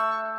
you.